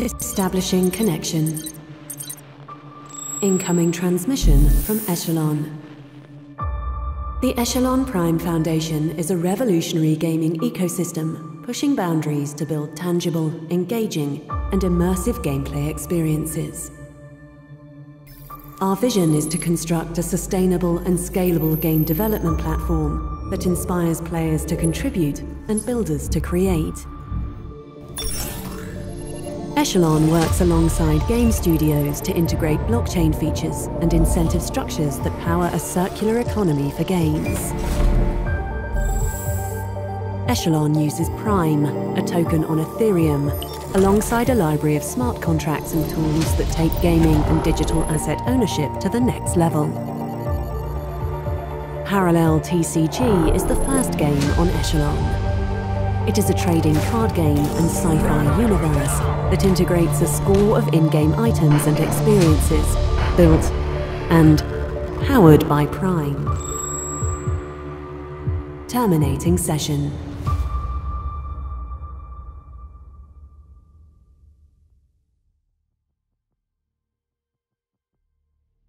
Establishing connection. Incoming transmission from Echelon. The Echelon Prime Foundation is a revolutionary gaming ecosystem pushing boundaries to build tangible, engaging, and immersive gameplay experiences. Our vision is to construct a sustainable and scalable game development platform that inspires players to contribute and builders to create. Echelon works alongside game studios to integrate blockchain features and incentive structures that power a circular economy for games. Echelon uses Prime, a token on Ethereum, alongside a library of smart contracts and tools that take gaming and digital asset ownership to the next level. Parallel TCG is the first game on Echelon. It is a trading card game and sci-fi universe that integrates a score of in-game items and experiences, built and powered by Prime. Terminating session.